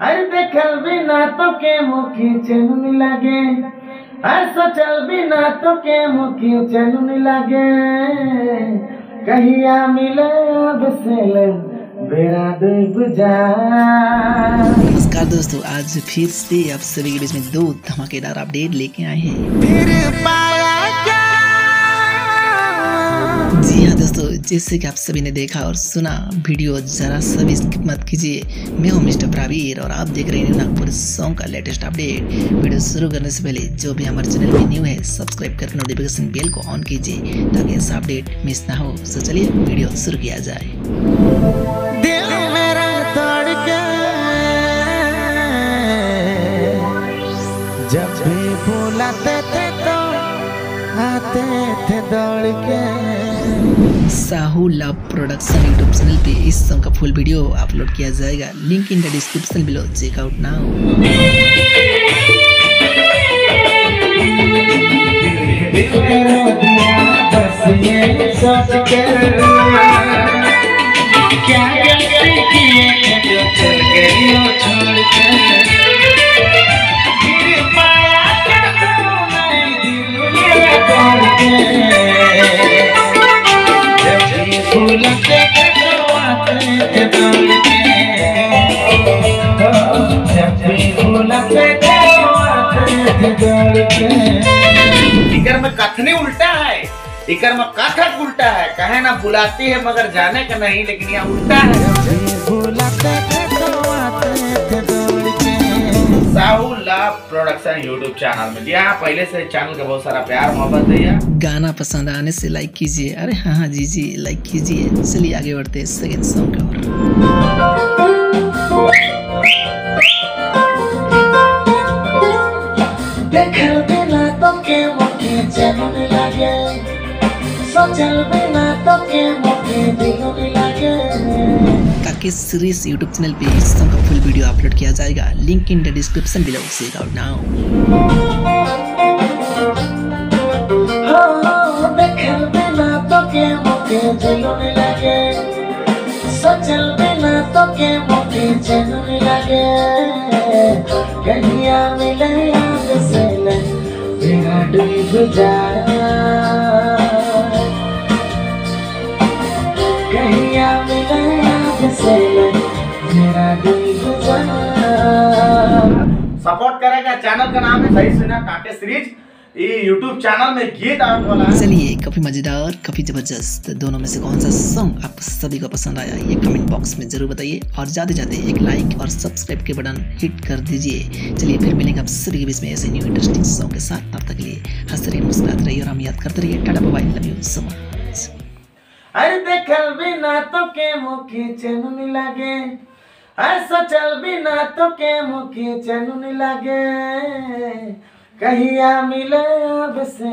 अरे देखल बिना तो के मुखी चैन लागे। अरे सोचल बिना तो के मुखी चैन लागे। कहिया मिले अब से बेड़ा नमस्कार दोस्तों आज फिर से आप सभी के बीच में दो धमाकेदार अपडेट लेके आए हैं। फिर पाया क्या? जी हाँ दोस्तों जैसे कि आप सभी ने देखा और सुना, वीडियो जरा सभी स्किप मत कीजिए। मैं हूँ मिस्टर प्रावीर और आप देख रहे हैं नागपुर सॉन्ग का लेटेस्ट अपडेट वीडियो शुरू करने से पहले, जो भी हमारे चैनल में न्यू है सब्सक्राइब करके नोटिफिकेशन बेल को ऑन कीजिए, ताकि ऐसा अपडेट मिस ना हो। तो चलिए, वीडियो शुरू किया जाए। जब भी बुलाते थे तो आते थे दौड़ के Sahu love production YouTube channel पे इस सॉन्ग का फुल वीडियो अपलोड किया जाएगा। Link in the description below check out now क्या कथनी उल्टा है। इकर में कथक उल्टा है। कहे ना बुलाती है मगर जाने का नहीं, लेकिन यहाँ उल्टा है। साहू लाभ प्रोडक्शन यूट्यूब चैनल में। जी हाँ पहले से चैनल का बहुत सारा प्यार, मोहब्बत है गाना पसंद आने से लाइक कीजिए। अरे हाँ हाँ जी जी लाइक कीजिए। चलिए आगे बढ़ते हैं सेकेंड सॉन्ग की ताकि सीरीज़ यूट्यूब चैनल पे इस सॉन्ग का फुल वीडियो अपलोड किया जाएगा। Link in the description below check out now बिना तो के कहिया सपोर्ट करेगा चैनल का नाम है सही सुना कांटे सीरीज़। यूट्यूब चैनल में गीत आने वाला है। चलिए काफ़ी मज़ेदार काफ़ी ज़बरदस्त दोनों में से कौन सा सॉन्ग आप सभी को पसंद आया ये कमेंट बॉक्स में ज़रूर बताइए। और जाते जाते एक लाइक और सब्सक्राइब के बटन हिट कर दीजिए। चलिए फिर मिलेंगे आप सभी के बीच में ऐसे न्यू इंटरेस्टिंग सॉन्ग के साथ। तब तक के लिए हँसते रहिए मुस्कुराते रहिए और हम याद करते रहिए। Tata bye love you so much अरे देखल बिना तो के मुखी चैन लागे। अरे सोचल बिना तो के मुखी चैन लागे। कहिया मिले अब से